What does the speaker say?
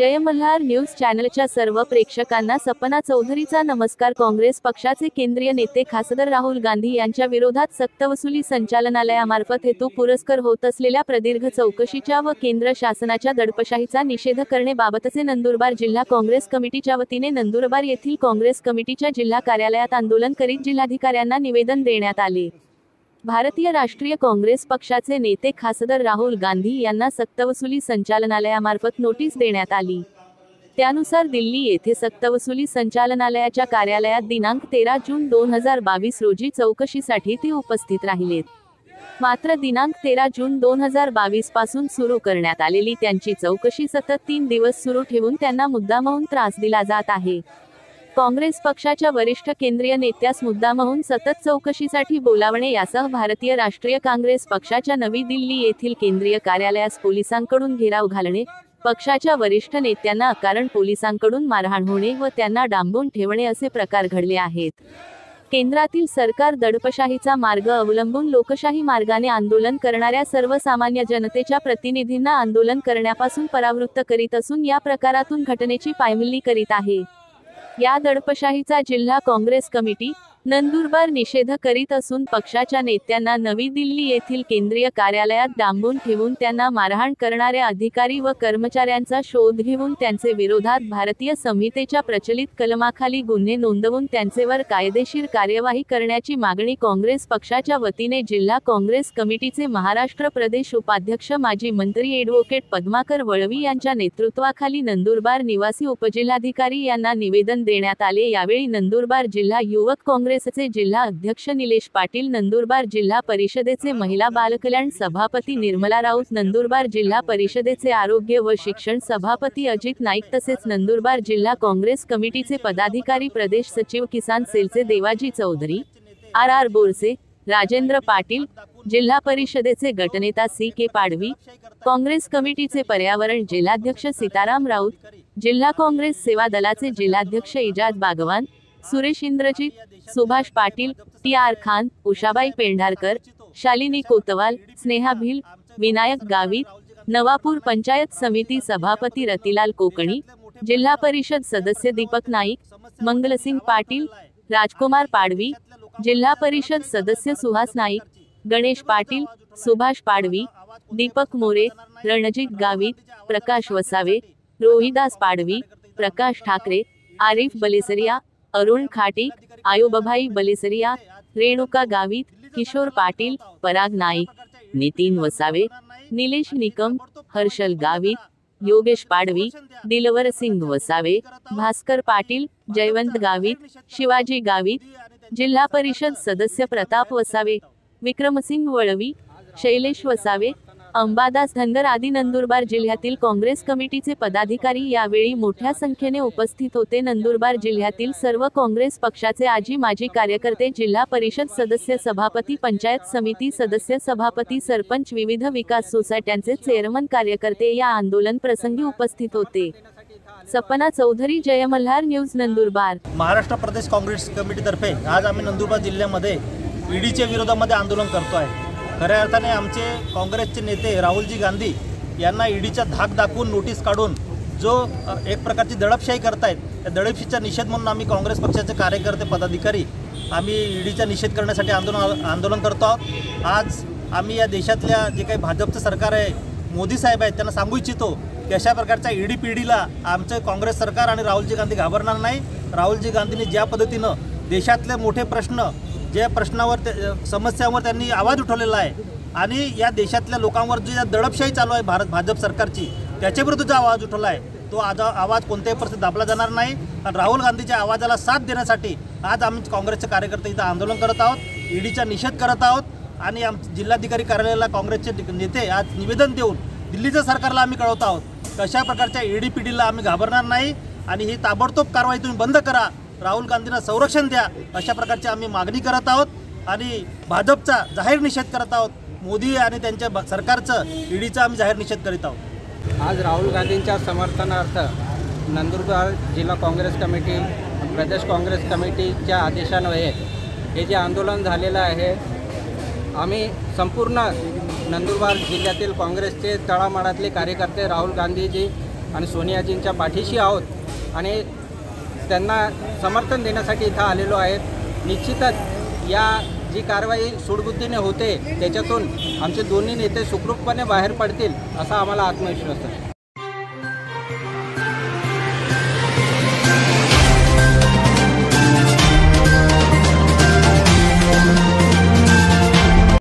जय Malhar news चॅनलच्या सर्व प्रेक्षकांना सपना चौधरीचा नमस्कार. काँग्रेस पक्षाचे केंद्रीय नेते खासदार राहुल गांधी यांच्या विरोधात सक्तवसुली संचालनालयामार्फत हेतू पुरस्कार होत असलेल्या प्रदीर्घ चौकशीच्या व केंद्र शासनाच्या दडपशाहीचा निषेध करण्याबाबतचे नंदुरबार जिल्हा काँग्रेस कमिटीच्या वतीने नंदुरबार येथील काँग्रेस कमिटीच्या जिल्हा कार्यालयात आंदोलन करीत जिल्हाधिकाऱ्यांना निवेदन देण्यात आले. भारतीय राष्ट्रीय काँग्रेस पक्षाचे नेते खासदार राहुल गांधी यांना सक्तवसुली संचालनालयामार्फत नोटीस देण्यात आली. त्यानुसार दिल्ली येथे सक्तवसुली संचालनालयाच्या कार्यालयात दिनांक तेरा जून दोन हजार बावीस रोजी चौकशीसाठी ते उपस्थित राहिलेत. मात्र दिनांक तेरा जून दोन हजार बावीसपासून सुरू करण्यात आलेली त्यांची चौकशी सतत तीन दिवस सुरू ठेवून त्यांना मुद्दामहून त्रास दिला जात आहे. काँग्रेस पक्षाच्या वरिष्ठ केंद्रीय नेत्यास मुद्दामहून सतत चौकशीसाठी बोलावणे यासह भारतीय राष्ट्रीय काँग्रेस पक्षाच्या नवी दिल्ली येथील केंद्रीय कार्यालयास पोलिसांकडून घेराव घालणे पक्षाच्या वरिष्ठ नेत्यांना अकारण पोलिसांकडून मारहाण होणे व त्यांना डांबून ठेवणे असे प्रकार घडले आहेत. केंद्रातील सरकार दडपशाहीचा मार्ग अवलंबून लोकशाही मार्गाने आंदोलन करणाऱ्या सर्वसामान्य जनतेच्या प्रतिनिधींना आंदोलन करण्यापासून परावृत्त करीत असून या प्रकारातून घटनेची पायमिल्ली करीत आहे. या दडपशाहीचा जिल्हा काँग्रेस कमिटी नंदुरबार निषेध करीत असून पक्षाच्या नेत्यांना नवी दिल्ली येथील केंद्रीय कार्यालयात डांबून ठेवून त्यांना मारहाण करणाऱ्या अधिकारी व कर्मचाऱ्यांचा शोध घेऊन त्यांचे विरोधात भारतीय संहितेच्या प्रचलित कलमाखाली गुन्हे नोंदवून त्यांचेवर कायदेशीर कार्यवाही करण्याची मागणी काँग्रेस पक्षाच्या वतीने जिल्हा काँग्रेस कमिटीचे महाराष्ट्र प्रदेश उपाध्यक्ष माजी मंत्री एडव्होकेट पद्माकर वळवी यांच्या नेतृत्वाखाली नंदुरबार निवासी उपजिल्हाधिकारी यांना निवेदन देण्यात आले. यावेळी नंदुरबार जिल्हा युवक काँग्रेसचे जिल्हा अध्यक्ष निलेश पाटील नंदुरबार जिल्हा परिषदेचे महिला बालकल्याण सभापती निर्मला राऊत नंदुरबार जिल्हा परिषदेचे आरोग्य व शिक्षण सभापती अजित नाईक तसेच नंदुरबार जिल्हा काँग्रेस कमिटीचे पदाधिकारी प्रदेश सचिव किसान सेलचे देवाजी चौधरी आर आर बोरसे राजेंद्र पाटील जिल्हा परिषदेचे गटनेता सी के पाडवी काँग्रेस कमिटीचे पर्यावरण जिल्हाध्यक्ष सीताराम राऊत जिल्हा काँग्रेस सेवा दलाचे जिल्हाध्यक्ष इजाद बागवान सुरेश इंद्रजीत सुभाष पाटील टी आर खान उषाबाई पेंढारकर शालिनी कोतवाल स्नेहा भिल विनायक गावित नवापूर पंचायत समिती सभापती रतिलाल कोकणी जिल्हा परिषद सदस्य दीपक नाईक मंगलसिंग पाटील राजकुमार पाडवी जिल्हा परिषद सदस्य सुहास नाईक गणेश पाटील सुभाष पाडवी दीपक मोरे रणजित गावित प्रकाश वसावे रोहिदास पाडवी प्रकाश ठाकरे आरिफ बलेसरिया अरुण खाटीक आयोबभाई बलेसरिया रेणुका गावित किशोर पाटील पराग नाईक नितीन वसावे निलेश निकम हर्षल गावित योगेश पाडवी दिलवर सिंग वसावे भास्कर पाटील जयवंत गावित शिवाजी गावित जिल्हा परिषद सदस्य प्रताप वसावे विक्रमसिंग वळवी शैलेश वसावे अंबादास धनगर आदी नंदुरबार जिल्ह्यातील काँग्रेस कमिटीचे पदाधिकारी यावेळी मोठ्या संख्येने उपस्थित होते. नंदुरबार जिल्ह्यातील सर्व काँग्रेस पक्षाचे आजी माजी कार्यकर्ते जिल्हा परिषद सदस्य सभापती पंचायत समिती सदस्य सभापती सरपंच विविध विकास सोसायट्यांचे चेअरमन कार्यकर्ते या आंदोलन प्रसंगी उपस्थित होते. सपना चौधरी जयमल्हार न्यूज नंदुरबार. महाराष्ट्र प्रदेश काँग्रेस कमिटीतर्फे आज आम्ही नंदुरबार जिल्ह्यामध्ये ईडीच्या विरोधामध्ये आंदोलन करतो आहे खऱ्या अर्थाने आमचे काँग्रेसचे नेते राहुलजी गांधी यांना ईडीचा धाक दाखवून नोटीस काढून जो एक प्रकारची दडपशाही करतायत त्या दडपशीचा निषेध म्हणून आम्ही काँग्रेस पक्षाचे कार्यकर्ते पदाधिकारी आम्ही ईडीचा निषेध करण्यासाठी आंदोलन आंदोलन करतो आहोत. आज आम्ही या देशातल्या जे काही भाजपचं सरकार आहे मोदी साहेब आहेत त्यांना सांगू इच्छितो की अशा प्रकारच्या ईडी पिढीला आमचं काँग्रेस सरकार आणि राहुलजी गांधी घाबरणार नाही. राहुलजी गांधींनी ज्या पद्धतीनं देशातले मोठे प्रश्न ज्या प्रश्नावर ते समस्यांवर त्यांनी आवाज उठवलेला आहे. आणि या देशातल्या लोकांवर जी दडपशाही चालू आहे भारत भाजप सरकारची त्याच्याविरुद्ध जो आवाज उठवला आहे तो आज आवाज कोणत्याही परिस्थितीत दाबला जाणार नाही. आणि राहुल गांधीच्या आवाजाला साथ देण्यासाठी आज आम्ही काँग्रेसचे कार्यकर्ते इथं आंदोलन करत आहोत ईडीचा निषेध करत आहोत. आणि आम जिल्हाधिकारी कार्यालयाला काँग्रेसचे नेते आज निवेदन देऊन दिल्लीच्या सरकारला आम्ही कळवत आहोत. कशा प्रकारच्या ईडी पिढीला आम्ही घाबरणार नाही. आणि ही ताबडतोब कारवाई तुम्ही बंद करा. राहुल गांधींना संरक्षण द्या अशा प्रकारची आम्ही मागणी करत आहोत आणि भाजपचा जाहीर निषेध करत आहोत. मोदी आणि त्यांच्या ब- सरकारचं ईडीचा आम्ही जाहीर निषेध करीत आहोत. आज राहुल गांधींच्या समर्थनार्थ नंदुरबार जिल्हा काँग्रेस कमिटी प्रदेश काँग्रेस कमिटीच्या आदेशान्वये हे जे आंदोलन झालेलं आहे आम्ही संपूर्ण नंदुरबार जिल्ह्यातील काँग्रेसचे तळामाळातले कार्यकर्ते राहुल गांधीजी आणि सोनियाजींच्या पाठीशी आहोत आणि त्यांना समर्थन देण्यासाठी इथं आलेलो आहे निश्चितच या जी कारवाई सुडबुद्धीने होते त्याच्यातून आमचे दोन्ही नेते सुखरूपपणे बाहेर पडतील असा आम्हाला आत्मविश्वास आहे.